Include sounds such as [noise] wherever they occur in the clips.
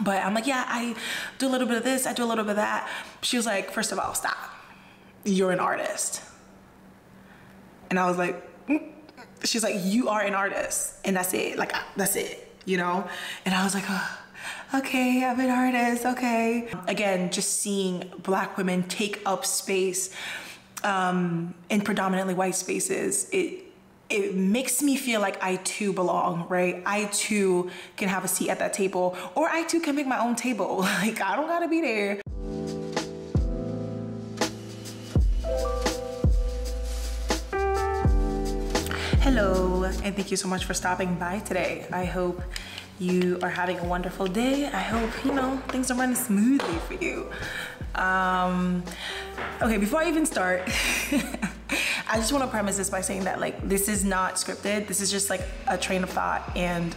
But I'm like, yeah, I do a little bit of this, I do a little bit of that. She was like, first of all, stop. You're an artist. And I was like, mm. she's like, you are an artist. And that's it. Like, that's it, you know? And I was like, oh, okay, I'm an artist, okay. Again, just seeing black women take up space um, in predominantly white spaces, it it makes me feel like I too belong, right? I too can have a seat at that table, or I too can make my own table. [laughs] Like, I don't gotta be there. Hello, and thank you so much for stopping by today. I hope you are having a wonderful day. I hope, you know, things are running smoothly for you. Um, okay, before I even start, [laughs] I just want to premise this by saying that like this is not scripted. This is just like a train of thought, and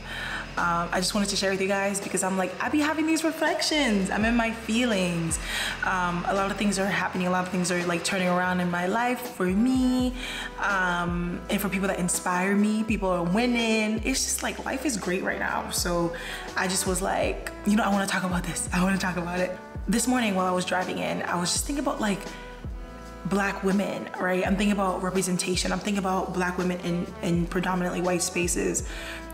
um, I just wanted to share with you guys because I'm like I be having these reflections. I'm in my feelings. Um, a lot of things are happening. A lot of things are like turning around in my life for me, um, and for people that inspire me. People are winning. It's just like life is great right now. So I just was like, you know, I want to talk about this. I want to talk about it. This morning while I was driving in, I was just thinking about like black women, right? I'm thinking about representation. I'm thinking about black women in, in predominantly white spaces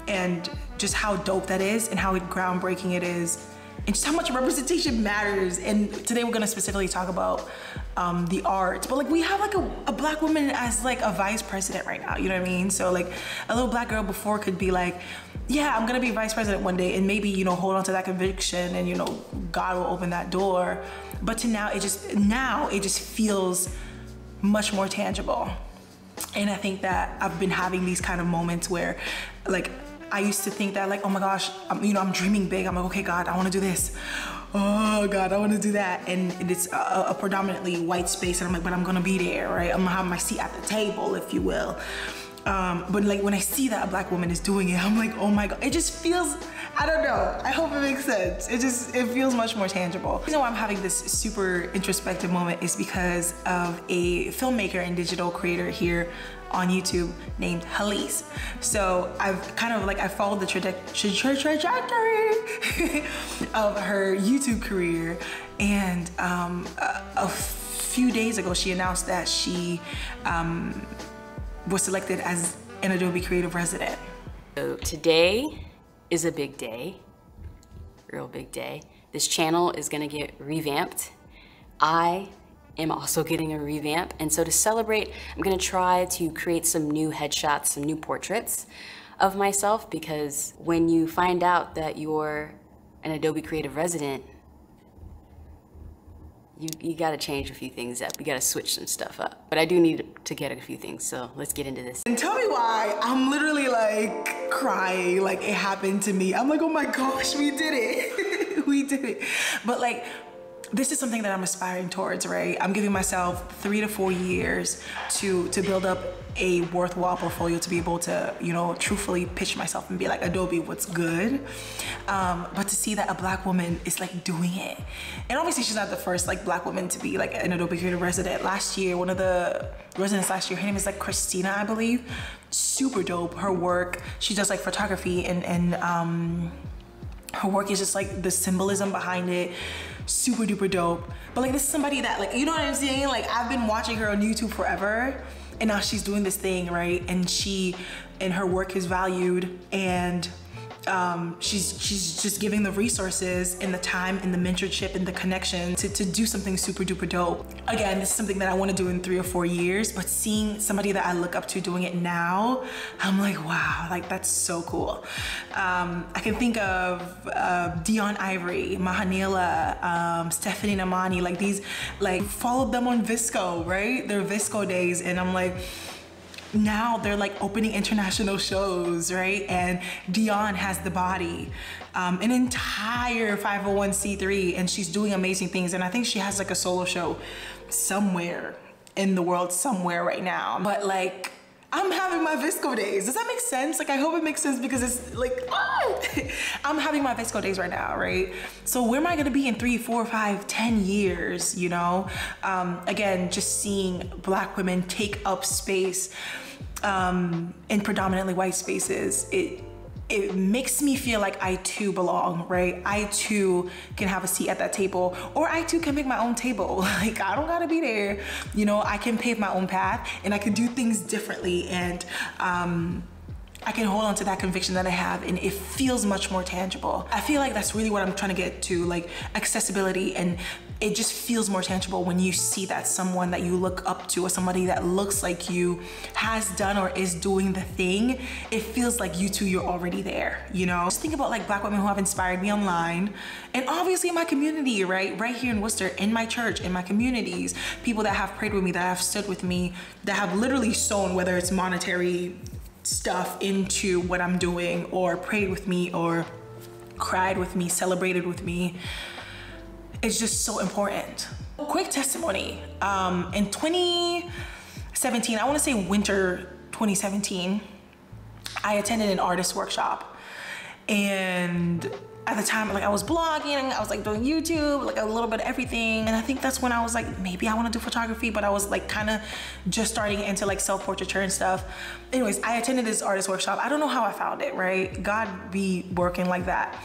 and just how dope that is and how groundbreaking it is and just how much representation matters. And today we're gonna specifically talk about um, the arts. But like we have like a, a, black woman as like a vice president right now, you know what I mean? So like a little black girl before could be like, yeah, I'm gonna be vice president one day and maybe, you know, hold on to that conviction and, you know, God will open that door. But to now, it just, now it just feels much more tangible. And I think that I've been having these kind of moments where like I used to think that like, oh my gosh, I'm, you know, I'm dreaming big. I'm like, okay, God, I want to do this. Oh God, I want to do that. And it's a, a, predominantly white space. And I'm like, but I'm to be there, right? I'm to have my seat at the table, if you will. Um, but like when I see that a black woman is doing it, I'm like, oh my God, it just feels, I don't know. I hope it makes sense. It just, it feels much more tangible. The reason why I'm having this super introspective moment is because of a filmmaker and digital creator here on YouTube named Hallease. So I've kind of like, I followed the trajectory [laughs] of her YouTube career. And um, a, a, few days ago, she announced that she um, was selected as an Adobe Creative Resident. So today is a big day, real big day. This channel is gonna get revamped. I am also getting a revamp. And so to celebrate, I'm gonna try to create some new headshots, some new portraits of myself because when you find out that you're an Adobe Creative Resident, you, you gotta change a few things up. You gotta switch some stuff up. But I do need to get a few things, so let's get into this. And tell me why I'm literally like crying, like it happened to me. I'm like, oh my gosh, we did it. [laughs] we did it. But like, this is something that I'm aspiring towards, right? I'm giving myself three to four years to to build up a worthwhile portfolio to be able to, you know, truthfully pitch myself and be like, Adobe, what's good? Um, but to see that a black woman is like doing it. And obviously she's not the first like black woman to be like an Adobe Creative resident. Last year, one of the residents last year, her name is like Christina, I believe. Super dope, her work. She does like photography and, and um, her work is just like the symbolism behind it super duper dope. But like this is somebody that like, you know what I'm saying? Like I've been watching her on YouTube forever and now she's doing this thing, right? And she, and her work is valued and um, she's she's just giving the resources and the time and the mentorship and the connection to, to do something super duper dope. Again, this is something that I want to do in three or four years, but seeing somebody that I look up to doing it now, I'm like, wow, like that's so cool. Um, I can think of uh, Deun Ivory, Mahaneela, um, Stephanie Nnamani, like these, like followed them on VSCO, right? Their VSCO days, and I'm like, now they're like opening international shows, right? And Deun has the body, um, an entire 501c3, and she's doing amazing things. And I think she has like a solo show somewhere in the world, somewhere right now. But like, I'm having my VSCO days. Does that make sense? Like, I hope it makes sense because it's like, oh, [laughs] I'm having my VSCO days right now, right? So where am I gonna be in three, four, five, ten years, you know? Um, again, just seeing black women take up space um, in predominantly white spaces, it it makes me feel like I too belong, right? I too can have a seat at that table, or I too can make my own table. [laughs] Like, I don't gotta be there. You know, I can pave my own path and I can do things differently. And, um, I can hold on to that conviction that I have and it feels much more tangible. I feel like that's really what I'm trying to get to, like accessibility and it just feels more tangible when you see that someone that you look up to or somebody that looks like you has done or is doing the thing. It feels like you two, you're already there, you know? Just think about like black women who have inspired me online and obviously in my community, right? Right here in Worcester, in my church, in my communities, people that have prayed with me, that have stood with me, that have literally sown, whether it's monetary stuff into what I'm doing or prayed with me or cried with me, celebrated with me. It's just so important. Quick testimony. Um, in 2017, I wanna say winter 2017, I attended an artist workshop and at the time like I was blogging, I was like doing YouTube, like a little bit of everything. And I think that's when I was like, maybe I wanna do photography, but I was like kind of just starting into like self-portraiture and stuff. Anyways, I attended this artist workshop. I don't know how I found it, right? God be working like that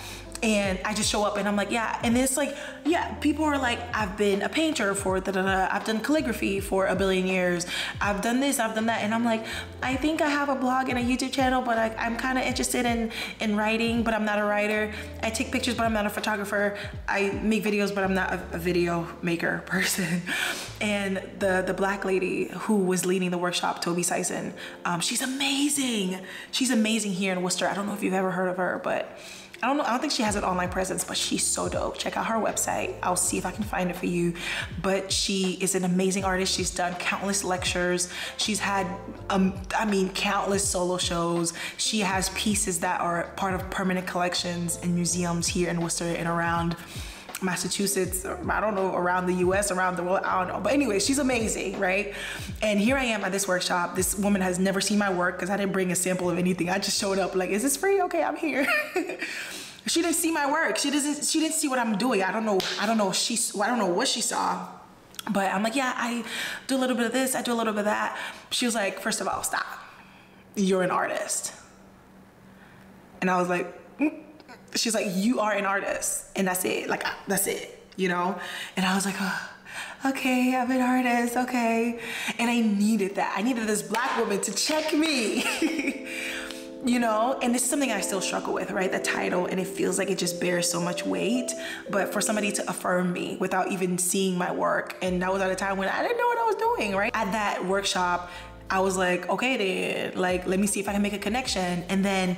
and I just show up and I'm like, yeah. And it's like, yeah, people are like, I've been a painter for da da da. I've done calligraphy for a billion years. I've done this, I've done that. And I'm like, I think I have a blog and a YouTube channel, but I, am kind of interested in, in writing, but I'm not a writer. I take pictures, but I'm not a photographer. I make videos, but I'm not a, a video maker [laughs] person. And the, the black lady who was leading the workshop, Toby Sisson, um, she's amazing. She's amazing here in Worcester. I don't know if you've ever heard of her, but I don't know, I don't think she has an online presence, but she's so dope. Check out her website. I'll see if I can find it for you. But she is an amazing artist. She's done countless lectures. She's had, um, I mean, countless solo shows. She has pieces that are part of permanent collections in museums here in Worcester and around Massachusetts, I don't know, around the US, around the world, I don't know. But anyway, she's amazing, right? And here I am at this workshop. This woman has never seen my work because I didn't bring a sample of anything. I just showed up like, is this free? Okay, I'm here. [laughs] she didn't see my work. She doesn't, she didn't see what I'm doing. I don't know, I don't know, she, I don't know what she saw. But I'm like, yeah, I do a little bit of this, I do a little bit of that. She was like, first of all, stop. You're an artist. And I was like, mm she's like, you are an artist and that's it. Like, uh, that's it, you know? And I was like, oh, okay, I'm an artist, okay. And I needed that. I needed this black woman to check me. [laughs] you know and this is something i still struggle with right the title and it feels like it just bears so much weight but for somebody to affirm me without even seeing my work and that was at a time when i didn't know what i was doing right at that workshop i was like okay then like let me see if i can make a connection and then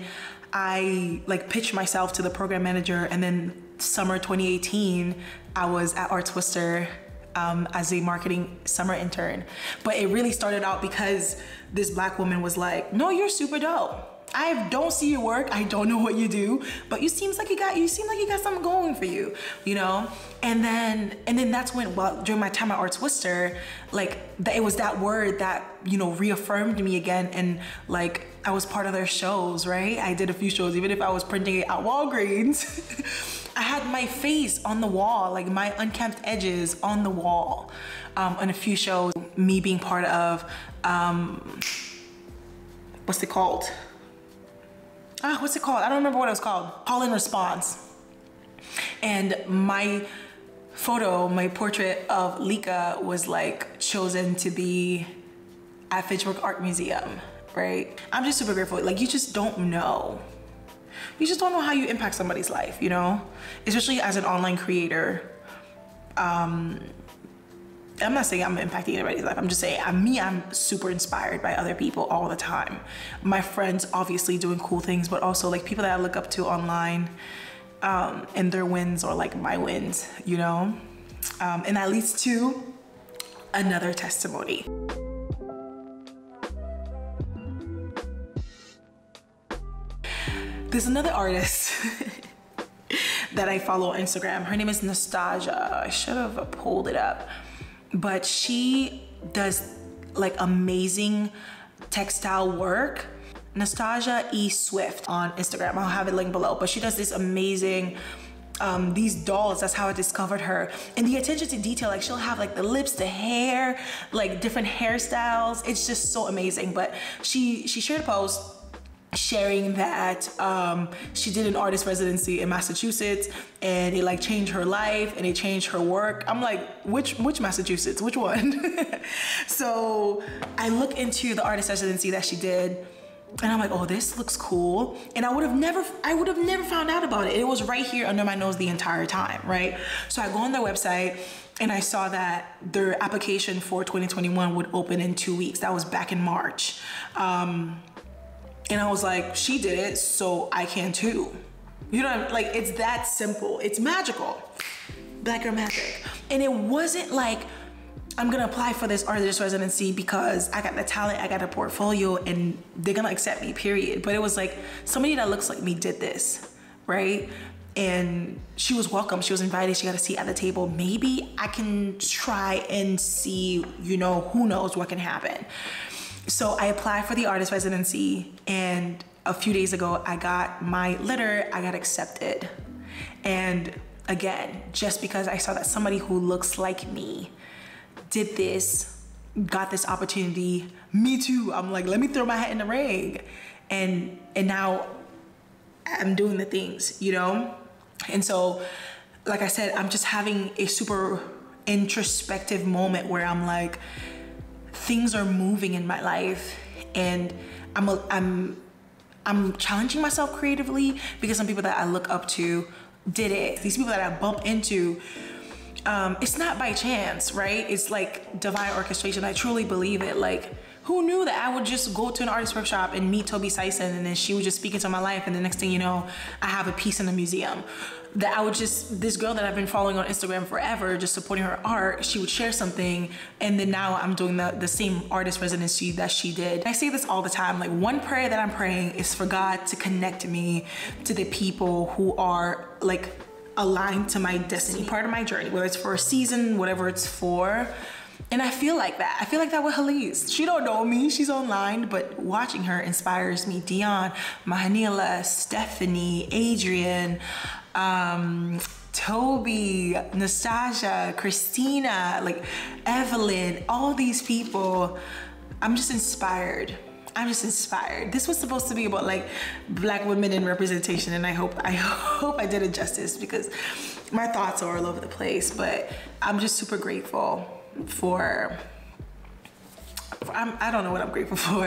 I like pitched myself to the program manager and then summer 2018, I was at Arts Worcester um, as a marketing summer intern. But it really started out because this black woman was like, no, you're super dope. I don't see your work. I don't know what you do, but you seems like you got you seem like you got something going for you, you know. And then and then that's when well during my time at Arts Worcester, like it was that word that you know reaffirmed me again, and like I was part of their shows, right? I did a few shows, even if I was printing it at Walgreens. [laughs] I had my face on the wall, like my unkempt edges on the wall um, on a few shows. Me being part of, um, what's it called? Ah, what's it called? I don't remember what it was called. Call and response. And my photo, my portrait of Lika was like chosen to be at Fitchburg Art Museum, right? I'm just super grateful. Like you just don't know. You just don't know how you impact somebody's life, you know? Especially as an online creator. Um, I'm not saying I'm impacting anybody's life. I'm just saying I'm me, I'm super inspired by other people all the time. My friends obviously doing cool things, but also like people that I look up to online um, and their wins or like my wins, you know? Um, and that leads to another testimony. There's another artist [laughs] that I follow on Instagram. Her name is Nastassjah. I should have pulled it up but she does like amazing textile work. Nastassjah E. Swift on Instagram. I'll have it linked below, but she does this amazing um, these dolls, that's how I discovered her. And the attention to detail, like she'll have like the lips, the hair, like different hairstyles. It's just so amazing. But she she shared a post sharing that um, she did an artist residency in Massachusetts and it like changed her life and it changed her work. I'm like, which which Massachusetts? Which one? [laughs] so I look into the artist residency that she did and I'm like, oh, this looks cool. And I would have never, I would have never found out about it. It was right here under my nose the entire time, right? So I go on their website and I saw that their application for 2021 would open in two weeks. That was back in March. Um, and I was like, she did it, so I can too. You know, like it's that simple. It's magical. Black girl magic. And it wasn't like, I'm gonna apply for this artist residency because I got the talent, I got a portfolio, and they're gonna accept me, period. But it was like somebody that looks like me did this, right? And she was welcome, she was invited, she got a seat at the table. Maybe I can try and see, you know, who knows what can happen. So I applied for the artist residency, and a few days ago, I got my letter, I got accepted. And again, just because I saw that somebody who looks like me did this, got this opportunity, me too. I'm like, let me throw my hat in the ring. And and now I'm doing the things, you know? And so, like I said, I'm just having a super introspective moment where I'm like, things are moving in my life and I'm a, I'm I'm challenging myself creatively because some people that I look up to did it. These people that I bump into um, it's not by chance, right? It's like divine orchestration. I truly believe it. Like, who knew that I would just go to an artist workshop and meet Toby Sisson and then she would just speak into my life and the next thing you know, I have a piece in a museum. That I would just, this girl that I've been following on Instagram forever, just supporting her art, she would share something and then now I'm doing the, the same artist residency that she did. I say this all the time, like one prayer that I'm praying is for God to connect me to the people who are like aligned to my destiny, part of my journey, whether it's for a season, whatever it's for. And I feel like that. I feel like that with Hallease. She don't know me, she's online, but watching her inspires me. Deun, Mahaneela, Stephanie, Adrian, um, Toby, Nastassjah, Christina, like Evelyn, all these people, I'm just inspired I'm just inspired. This was supposed to be about like black women in representation and I hope I [laughs] hope I did it justice because my thoughts are all over the place, but I'm just super grateful for I'm, I do not know what I'm grateful [laughs] for.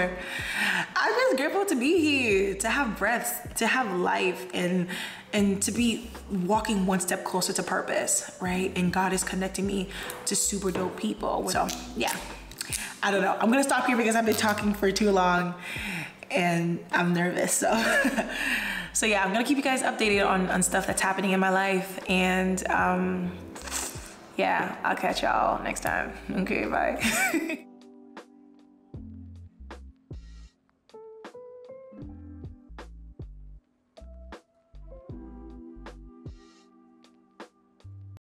I'm just grateful to be here, to have breath, to have life, and and to be walking one step closer to purpose, right? And God is connecting me to super dope people. So yeah. I don't know. I'm gonna stop here because I've been talking for too long and I'm nervous. So, [laughs] so yeah, I'm gonna keep you guys updated on, on stuff that's happening in my life. And um, yeah, I'll catch y'all next time. [laughs] Okay, bye. [laughs]